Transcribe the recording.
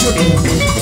ছোট